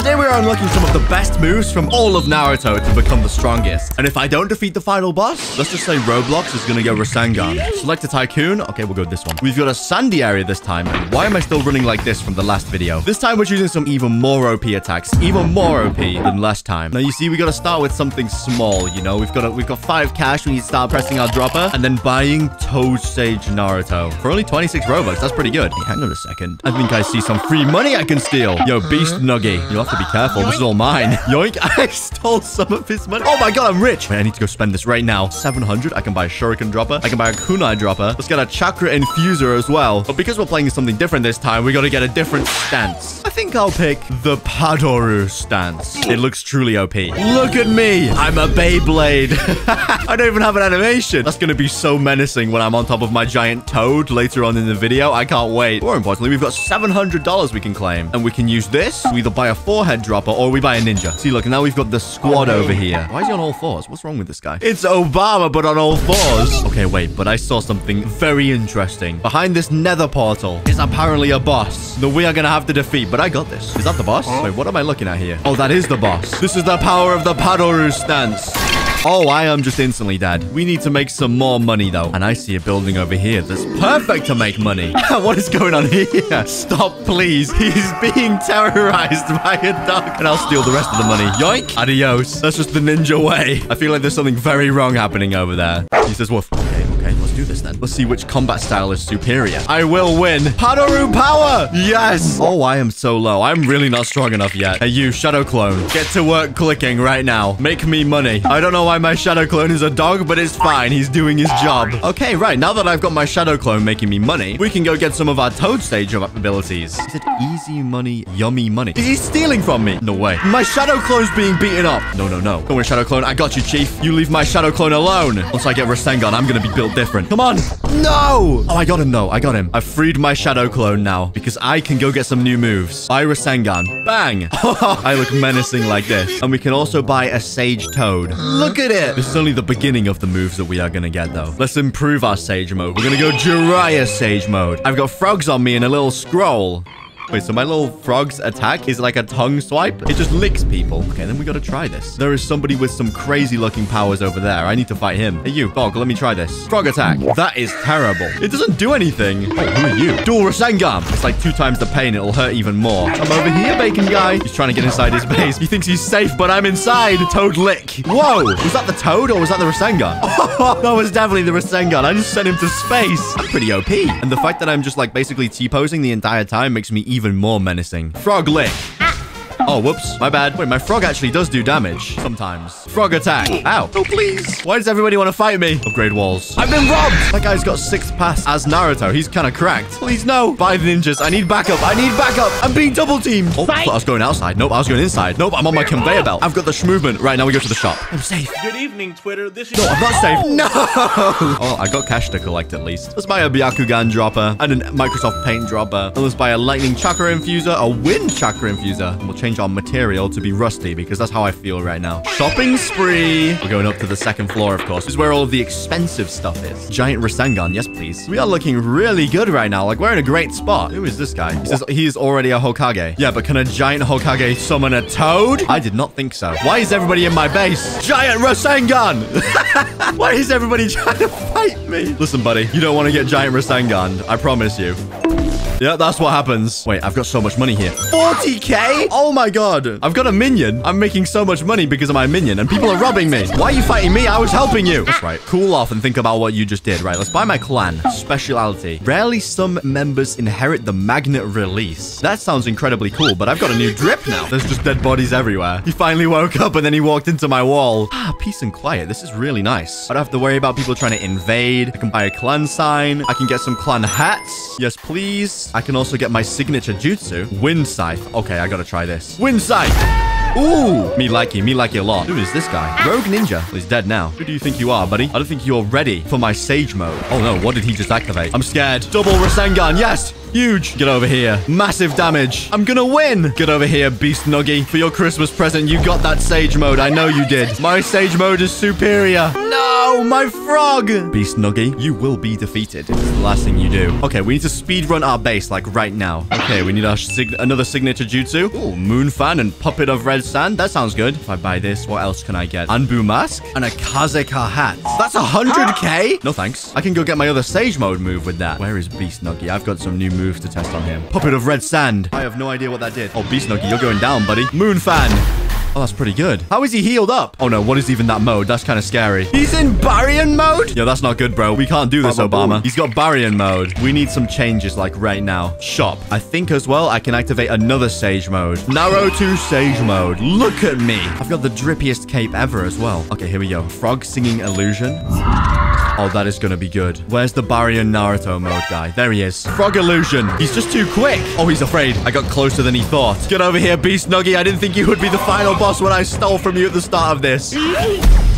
Today we are unlocking some of the best moves from all of Naruto to become the strongest. And if I don't defeat the final boss, let's just say Roblox is gonna go Rasengan. Select a Tycoon. Okay, we'll go with this one. We've got a sandy area this time. And why am I still running like this from the last video? This time we're choosing some even more OP attacks. Even more OP than last time. Now you see, we gotta start with something small, you know? We've got a, we've got five cash. We need to start pressing our dropper and then buying Toad Sage Naruto. For only 26 Robux, that's pretty good. Hey, hang on a second. I think I see some free money I can steal. Yo, Beast Nuggy. You'll to be careful. This is all mine. Yoink. I stole some of his money. Oh my god, I'm rich. Wait, I need to go spend this right now. 700. I can buy a Shuriken dropper. I can buy a Kunai dropper. Let's get a Chakra Infuser as well. But because we're playing something different this time, we got to get a different stance. I think I'll pick the Padoru stance. It looks truly OP. Look at me. I'm a Beyblade. I don't even have an animation. That's going to be so menacing when I'm on top of my giant toad later on in the video. I can't wait. More importantly, we've got $700 we can claim. And we can use this to either buy a forehead dropper or we buy a ninja. See, look, now we've got the squad oh, over here. Why is he on all fours? What's wrong with this guy? It's Obama, but on all fours. Okay, wait, but I saw something very interesting. Behind this nether portal is apparently a boss that we are going to have to defeat, but I got this. Is that the boss? Wait, what am I looking at here? Oh, that is the boss. This is the power of the Padoru stance. Oh, I am just instantly dead. We need to make some more money, though. And I see a building over here that's perfect to make money. what is going on here? Stop, please. He's being terrorized by a And I'll steal the rest of the money. Yoink. Adios. That's just the ninja way. I feel like there's something very wrong happening over there. He says, woof. Okay, okay. Let's do this then. Let's see which combat style is superior. I will win. Padoru power. Yes. Oh, I am so low. I'm really not strong enough yet. Hey, you, Shadow Clone. Get to work clicking right now. Make me money. I don't know why my shadow clone is a dog, but it's fine. He's doing his job. Okay, right. Now that I've got my shadow clone making me money, we can go get some of our toad sage abilities. Is it easy money, yummy money? Is he stealing from me? No way. My shadow clone's being beaten up. No, no, no. Don't shadow clone. I got you, chief. You leave my shadow clone alone. Once I get Rasengan, I'm going to be built different. Come on. No. Oh, I got him, though. I got him. I've freed my shadow clone now because I can go get some new moves. Buy Rasengan. Bang. I look menacing like this. And we can also buy a sage toad. Look at it. This is only the beginning of the moves that we are going to get, though. Let's improve our Sage mode. We're going to go Jiraiya Sage mode. I've got frogs on me and a little scroll. Wait, so my little frog's attack is like a tongue swipe? It just licks people. Okay, then we gotta try this. There is somebody with some crazy looking powers over there. I need to fight him. Hey, you, dog, let me try this. Frog attack. That is terrible. It doesn't do anything. Oh, who are you? Dual Rasengan. It's like two times the pain. It'll hurt even more. I'm over here, bacon guy. He's trying to get inside his base. He thinks he's safe, but I'm inside. Toad lick. Whoa. Was that the toad or was that the Rasengan? Oh, that was definitely the Rasengan. I just sent him to space. I'm pretty OP. And the fact that I'm just like basically T-posing the entire time makes me even more menacing. Frog lick. Oh, whoops. My bad. Wait, my frog actually does do damage sometimes. Frog attack. Oh, Ow. Oh, please. Why does everybody want to fight me? Upgrade walls. I've been robbed. That guy's got six pass as Naruto. He's kind of cracked. Please, no. Buy the ninjas. I need backup. I need backup. I'm being double teamed. Oh, I thought I was going outside. Nope, I was going inside. Nope, I'm on my conveyor belt. I've got the movement. Right, now we go to the shop. I'm safe. Good evening, Twitter. This is... No, I'm not safe. No. Oh, I got cash to collect at least. Let's buy a Byakugan dropper and a Microsoft Paint dropper. And let's buy a Lightning Chakra Infuser, a Wind Chakra Infuser. And we'll change our material to be rusty because that's how I feel right now. Shopping spree. We're going up to the second floor, of course. This is where all of the expensive stuff is. Giant Rasengan. Yes, please. We are looking really good right now. Like, we're in a great spot. Who is this guy? He says he is already a Hokage. Yeah, but can a giant Hokage summon a toad? I did not think so. Why is everybody in my base? Giant Rasengan! Why is everybody trying to fight me? Listen, buddy, you don't want to get giant Rasengan. I promise you. Yeah, that's what happens. Wait, I've got so much money here. 40k? Oh my god. I've got a minion. I'm making so much money because of my minion, and people are robbing me. Why are you fighting me? I was helping you. That's right. Cool off and think about what you just did. Right, let's buy my clan. Speciality. Rarely some members inherit the magnet release. That sounds incredibly cool, but I've got a new drip now. There's just dead bodies everywhere. He finally woke up and then he walked into my wall. Ah, peace and quiet. This is really nice. I don't have to worry about people trying to invade. I can buy a clan sign. I can get some clan hats. Yes, please. I can also get my signature jutsu. Wind Scythe. Okay, I gotta try this. Wind Scythe! Ooh, me like you, me like you a lot. Who is this guy? Ah. Rogue Ninja. Well, he's dead now. Who do you think you are, buddy? I don't think you're ready for my Sage mode. Oh no, what did he just activate? I'm scared. Double Rasengan, yes! Huge. Get over here. Massive damage. I'm gonna win. Get over here, Beast Nuggy. For your Christmas present, you got that Sage mode. I know you did. My Sage mode is superior. No, Oh, my frog. Beast Nuggy, you will be defeated. It's the last thing you do. Okay, we need to speed run our base, like right now. Okay, we need our sig another signature jutsu. Ooh, moon fan and puppet of red sand. That sounds good. If I buy this, what else can I get? Anbu mask and a Kazekage hat. That's 100k? No thanks. I can go get my other sage mode move with that. Where is Beast Nuggy? I've got some new moves to test on him. Puppet of red sand. I have no idea what that did. Oh, Beast Nuggy, you're going down, buddy. Moon fan. Oh, that's pretty good. How is he healed up? Oh, no. What is even that mode? That's kind of scary. He's in Baryon mode? Yo, that's not good, bro. We can't do this, Obama. He's got Baryon mode. We need some changes, like, right now. Shop. I think, as well, I can activate another Sage mode. Naruto Sage mode. Look at me. I've got the drippiest cape ever as well. Okay, here we go. Frog singing illusion. Oh, that is going to be good. Where's the Baryon Naruto mode guy? There he is. Frog illusion. He's just too quick. Oh, he's afraid. I got closer than he thought. Get over here, Beast Nuggy. I didn't think you would be the final boss when I stole from you at the start of this.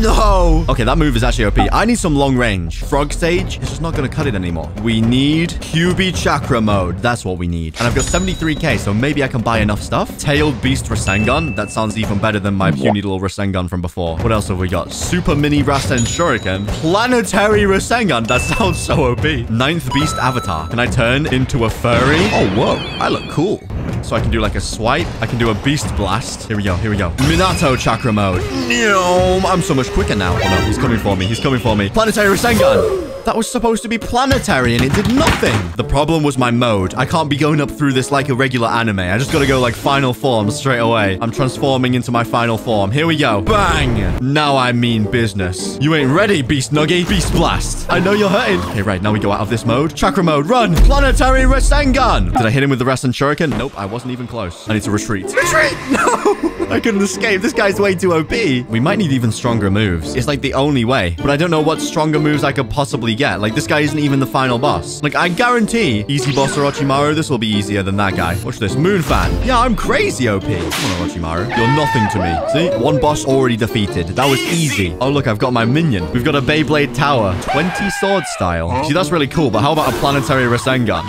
No. Okay, that move is actually OP. I need some long range. Frog Sage is just not going to cut it anymore. We need Kyuubi Chakra mode. That's what we need. And I've got 73k, so maybe I can buy enough stuff. Tailed Beast Rasengan. That sounds even better than my puny little Rasengan from before. What else have we got? Super Mini Rasen Shuriken. Planetary Rasengan. That sounds so OP. Ninth Beast Avatar. Can I turn into a furry? Oh, whoa. I look cool. So I can do like a swipe. I can do a beast blast. Here we go. Here we go. Minato chakra mode. No, I'm so much quicker now. Oh no, he's coming for me. He's coming for me. Planetary Rasengan. That was supposed to be planetary and it did nothing. The problem was my mode. I can't be going up through this like a regular anime. I just gotta go like final form straight away. I'm transforming into my final form. Here we go. Bang! Now I mean business. You ain't ready, Beast Nuggy. Beast Blast. I know you're hurting. Okay, right. Now we go out of this mode. Chakra mode. Run. Planetary Rasengan. Did I hit him with the Rasen Shuriken? Nope. I wasn't even close. I need to retreat. Retreat! No! I couldn't escape. This guy's way too OP. We might need even stronger moves. It's like the only way. But I don't know what stronger moves I could possibly get. Like, this guy isn't even the final boss. Like, I guarantee easy boss Orochimaru, this will be easier than that guy. Watch this. Moon fan. Yeah, I'm crazy OP. Come on, Orochimaru. You're nothing to me. See? One boss already defeated. That was easy. Oh, look, I've got my minion. We've got a Beyblade Tower. 20 sword style. See, that's really cool, but how about a planetary Rasengan?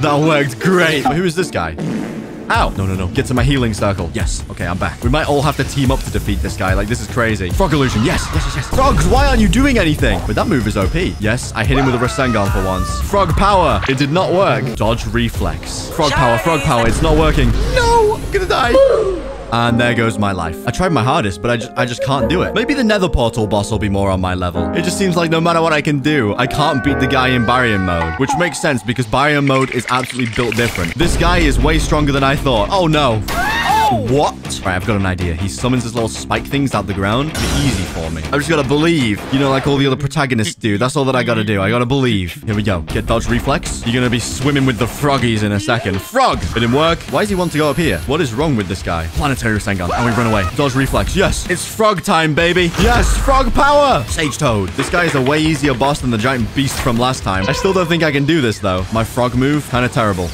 That worked great. But who is this guy? Ow. No, no, no. Get to my healing circle. Yes. Okay, I'm back. We might all have to team up to defeat this guy. Like, this is crazy. Frog illusion. Yes, yes, yes, yes. Frogs, why aren't you doing anything? But that move is OP. Yes, I hit him with a Rasengan for once. Frog power. It did not work. Dodge reflex. Frog power, frog power. It's not working. No, I'm gonna die. And there goes my life. I tried my hardest, but I just, I just can't do it. Maybe the nether portal boss will be more on my level. It just seems like no matter what I can do, I can't beat the guy in Baryon mode. Which makes sense because Baryon mode is absolutely built different. This guy is way stronger than I thought. Oh no. What? Right, I've got an idea. He summons his little spike things out the ground. Easy for me. I just gotta believe. You know, like all the other protagonists do. That's all that I gotta do. I gotta believe. Here we go. Get dodge reflex. You're gonna be swimming with the froggies in a second. Frog! It didn't work. Why does he want to go up here? What is wrong with this guy? Planetary Rasengan. And we run away. Dodge reflex. Yes! It's frog time, baby! Yes! Frog power! Sage Toad. This guy is a way easier boss than the giant beast from last time. I still don't think I can do this, though. My frog move, kind of terrible.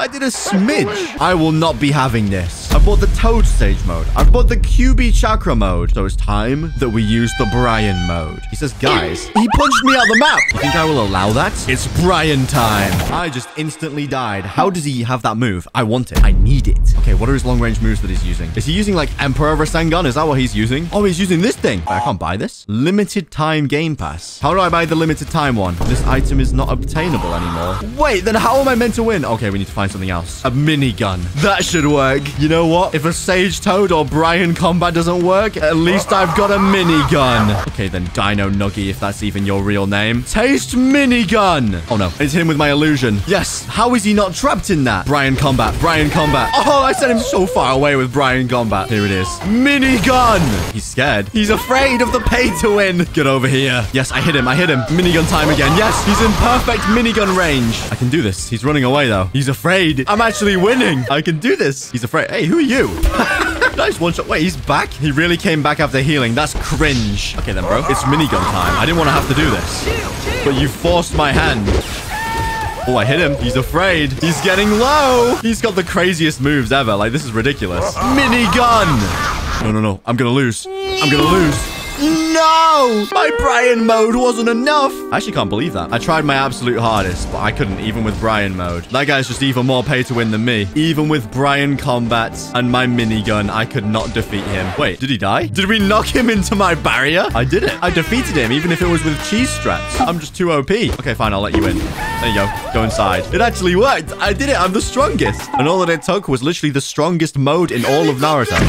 I did a smidge. I will not be having this. I bought the Toad Sage mode. I bought the Kyuubi Chakra mode. So it's time that we use the Brian mode. He says, guys, he punched me out of the map. You think I will allow that? It's Brian time. I just instantly died. How does he have that move? I want it. I need it. Okay, what are his long range moves that he's using? Is he using like Emperor Rasengan? Is that what he's using? Oh, he's using this thing. I can't buy this. Limited time game pass. How do I buy the limited time one? This item is not obtainable anymore. Wait, then how am I meant to win? Okay, we need to find something else. A minigun. That should work. You know what? If a Sage Toad or Brian combat doesn't work, at least I've got a minigun. Okay, then Dino Nuggy, if that's even your real name. Taste minigun. Oh, no. It's him with my illusion. Yes. How is he not trapped in that? Brian combat. Brian combat. Oh, I sent him so far away with Brian combat. Here it is. Minigun. He's scared. He's afraid of the pay to win. Get over here. Yes, I hit him. I hit him. Minigun time again. Yes, he's in perfect minigun range. I can do this. He's running away, though. He's afraid. I'm actually winning. I can do this. He's afraid. Hey, who are you? nice one shot. Wait, he's back? He really came back after healing. That's cringe. Okay, then, bro. It's minigun time. I didn't want to have to do this. But you forced my hand. Oh, I hit him. He's afraid. He's getting low. He's got the craziest moves ever. Like, this is ridiculous. Minigun. No, no, no. I'm gonna lose. I'm gonna lose. No! My Brian mode wasn't enough. I actually can't believe that. I tried my absolute hardest, but I couldn't even with Brian mode. That guy's just even more pay to win than me. Even with Brian combat and my minigun, I could not defeat him. Wait, did he die? Did we knock him into my barrier? I did it. I defeated him, even if it was with cheese straps. I'm just too OP. Okay, fine. I'll let you in. There you go. Go inside. It actually worked. I did it. I'm the strongest. And all that it took was literally the strongest mode in all of Naruto.